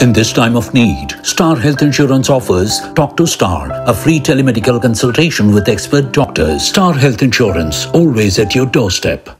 In this time of need, Star Health Insurance offers Talk to Star, a free telemedical consultation with expert doctors. Star Health Insurance, always at your doorstep.